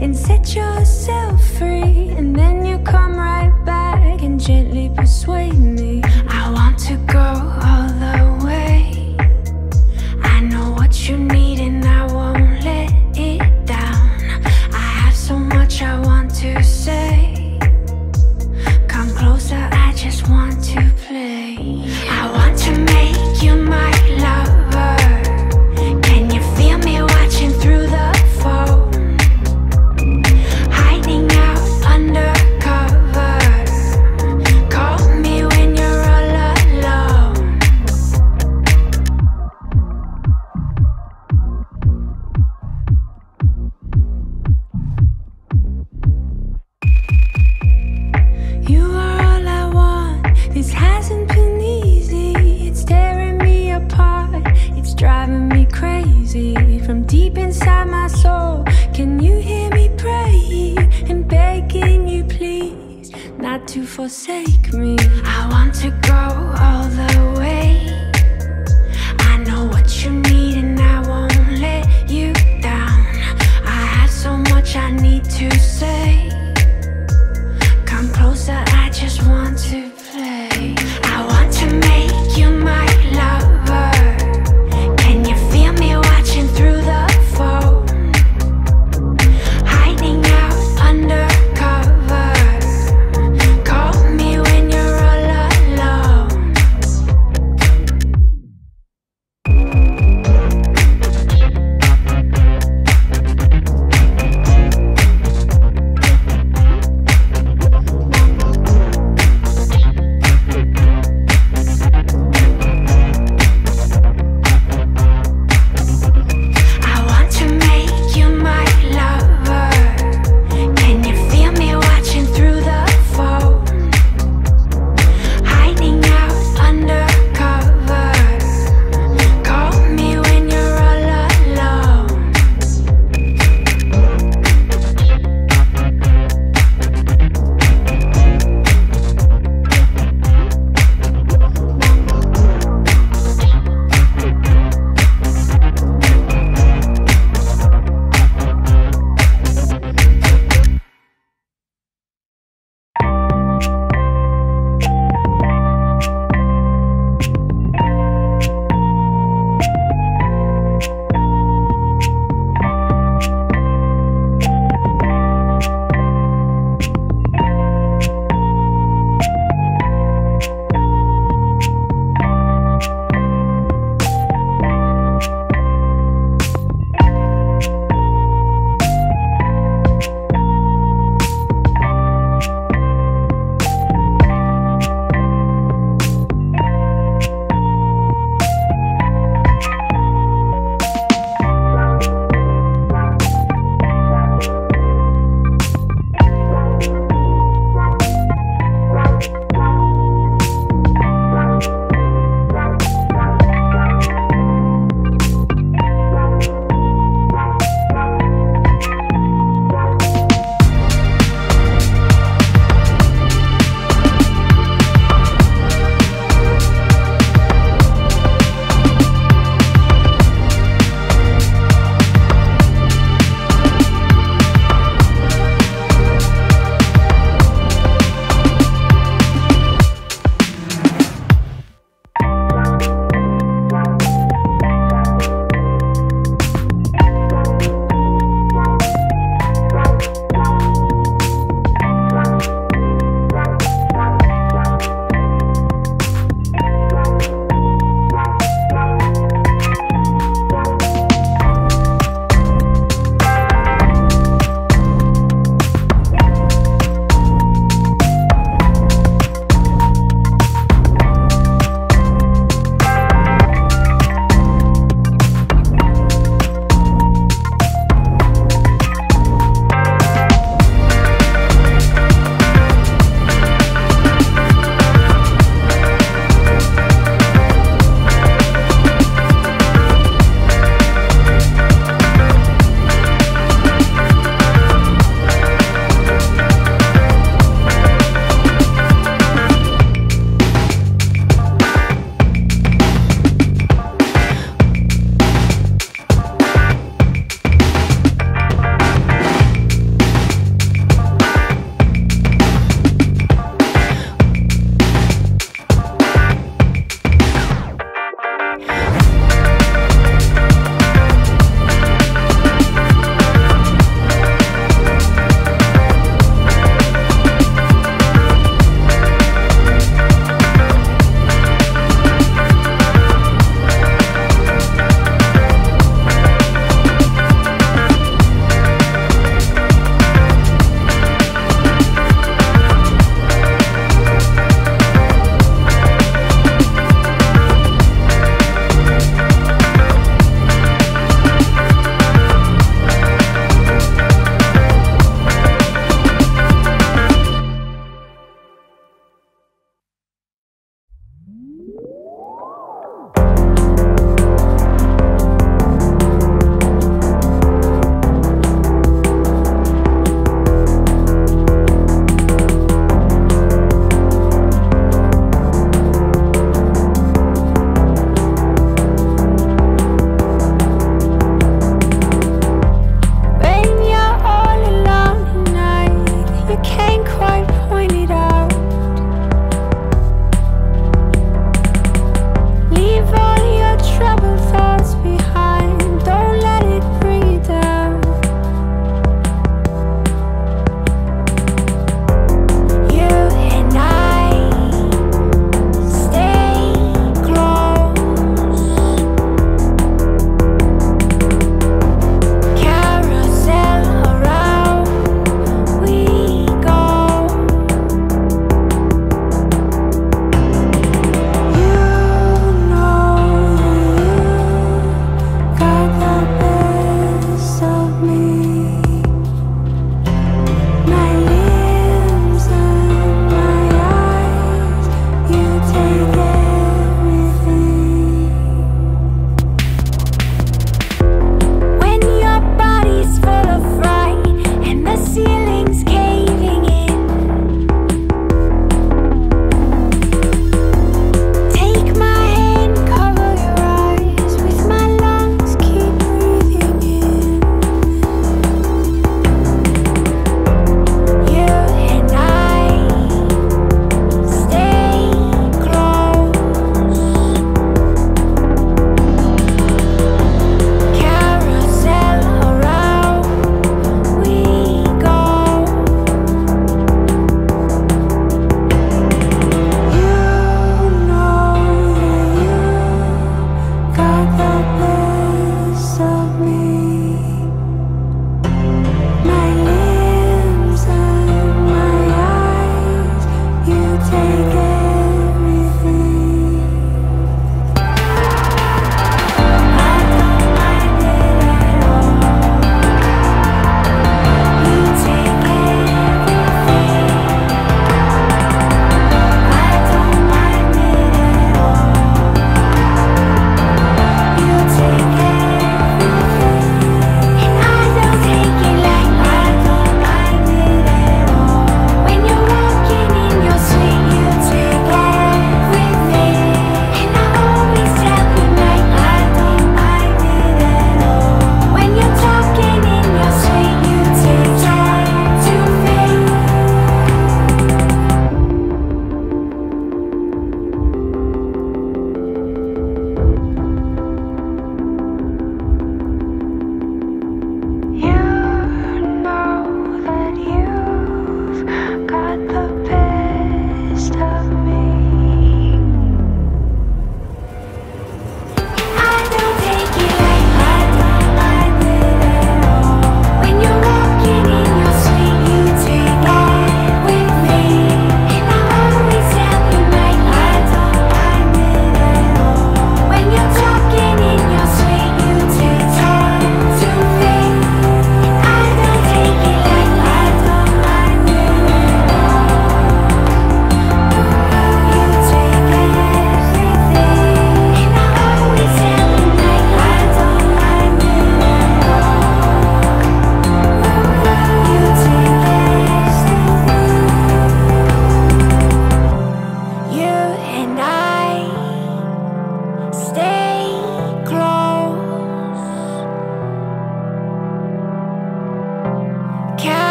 and set yourself free. And then you come right back and gently persuade me. forsake.